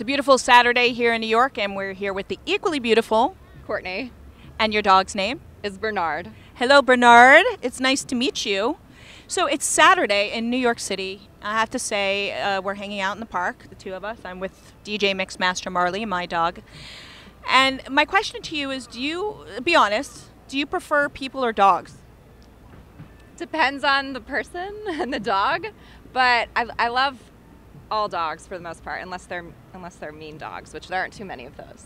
beautiful Saturday here in New York, and we're here with the equally beautiful Courtney and your dog's name. is Bernard. Hello, Bernard. It's nice to meet you. So it's Saturday in New York City. I have to say, uh, we're hanging out in the park, the two of us. I'm with DJ Mixmaster Marley, my dog. And my question to you is do you, be honest, do you prefer people or dogs? Depends on the person and the dog, but I, I love all dogs for the most part, unless they're unless they're mean dogs, which there aren't too many of those.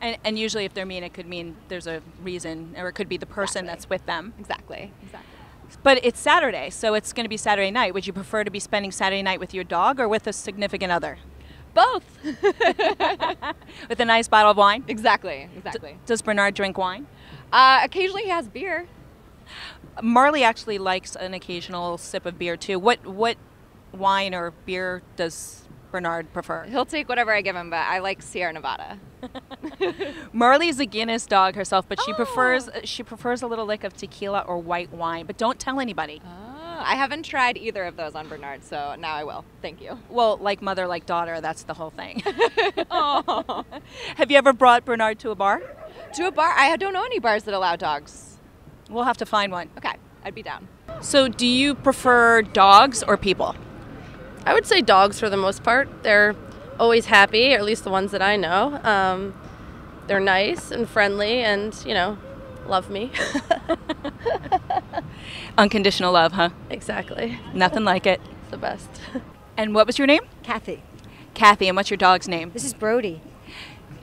And, and usually, if they're mean, it could mean there's a reason, or it could be the person Exactly. that's with them. Exactly. Exactly. But it's Saturday, so it's going to be Saturday night. Would you prefer to be spending Saturday night with your dog or with a significant other? Both. With a nice bottle of wine? exactly. Exactly. Does Bernard drink wine? Uh, occasionally he has beer. Marley actually likes an occasional sip of beer too. What what wine or beer does Bernard prefer? He'll take whatever I give him, but I like Sierra Nevada. Marley's a Guinness dog herself, but she Oh. prefers she prefers a little lick of tequila or white wine. But don't tell anybody. Oh, I haven't tried either of those on Bernard, so now I will. Thank you. Well, like mother, like daughter, that's the whole thing. oh. Have you ever brought Bernard to a bar? To a bar, I don't know any bars that allow dogs. We'll have to find one. Okay, I'd be down. So, do you prefer dogs or people? I would say dogs for the most part. They're always happy, or at least the ones that I know. Um, they're nice and friendly, and you know, love me. Unconditional love, huh? exactly, Nothing like it. it's the best. And what was your name? Kathy, Kathy. And what's your dog's name? this is Brody.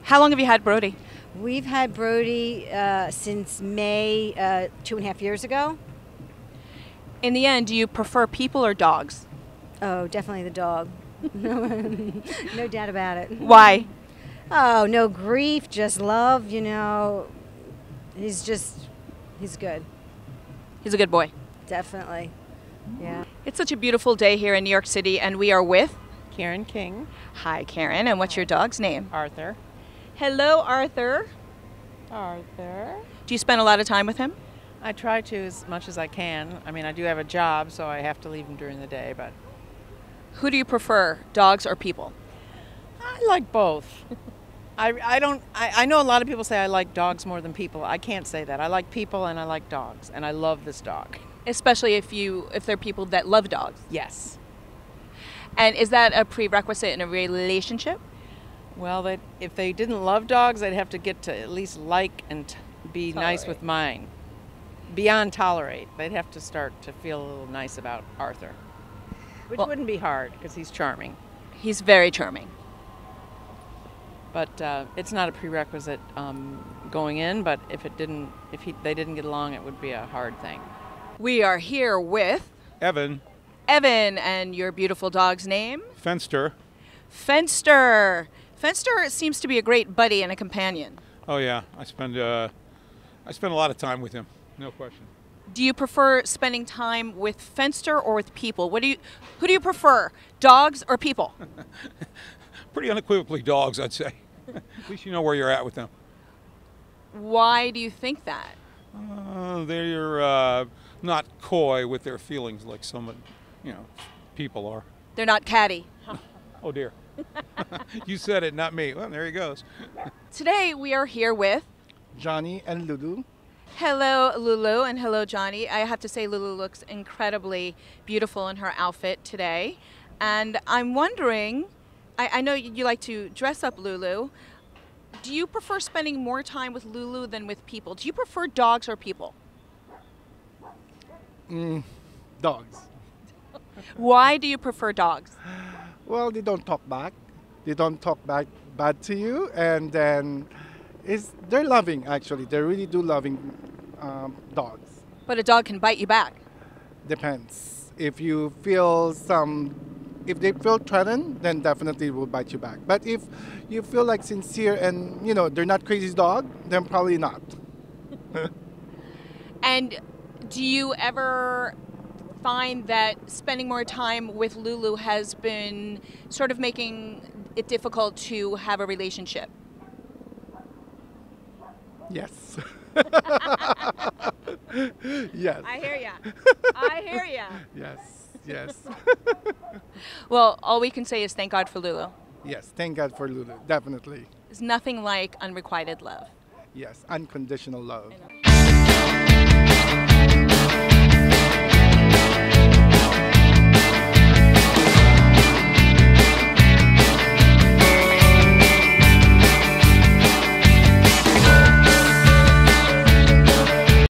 How long have you had Brody? We've had Brody uh, since May uh, two and a half years ago. In the end, do you prefer people or dogs? Oh, definitely the dog. no doubt about it. Why? Oh, no grief, just love. You know, he's just he's good. He's a good boy. Definitely. Yeah. It's such a beautiful day here in New York City, and we are with. Karen King, Hi, Karen. And what's your dog's name? Arthur. Hello, Arthur. Arthur. Do you spend a lot of time with him? I try to as much as I can. I mean, I do have a job, so I have to leave him during the day, but Who do you prefer, dogs or people? I like both. I, I don't, I, I know a lot of people say I like dogs more than people. I can't say that. I like people and I like dogs, and I love this dog. Especially if you if they're people that love dogs. Yes. And is that a prerequisite in a relationship? Well, that if they didn't love dogs, they'd have to get to at least like and t- be nice with mine. Beyond tolerate, they'd have to start to feel a little nice about Arthur, which Well- wouldn't be hard because he's charming. He's very charming. but uh, it's not a prerequisite um, going in. But if it didn't, if he, they didn't get along, it would be a hard thing. We are here with Evan Evan and your beautiful dog's name? Fenster. Fenster. Fenster seems to be a great buddy and a companion. Oh yeah, I spend uh, I spend a lot of time with him. No question. Do you prefer spending time with Fenster or with people? What do you who do you prefer? Dogs or people? Pretty unequivocally dogs, I'd say. At least you know where you're at with them. Why do you think that? Uh, they're uh, not coy with their feelings like some, you know, people are. They're not catty. Oh dear. you said it, not me. Well, there he goes. Today we are here with Johnny and Lulu. Hello, Lulu, and hello, Johnny. I have to say, Lulu looks incredibly beautiful in her outfit today. And I'm wondering I, I know you you like to dress up Lulu. Do you prefer spending more time with Lulu than with people? Do you prefer dogs or people? Mm, dogs. Why do you prefer dogs? Well, they don't talk back. They don't talk back bad to you, and then it's they're loving. Actually, they really do loving um, dogs. But a dog can bite you back. Depends. If you feel some, if they feel threatened, then definitely will bite you back. But if you feel like sincere and you know they're not crazy dog, then probably not. And do you ever find that spending more time with Lulu has been sort of making it difficult to have a relationship? Yes. yes. I hear ya. I hear ya. Yes. Yes. Well, all we can say is thank God for Lulu. Yes, thank God for Lulu. Definitely. There's nothing like unrequited love. Yes, unconditional love.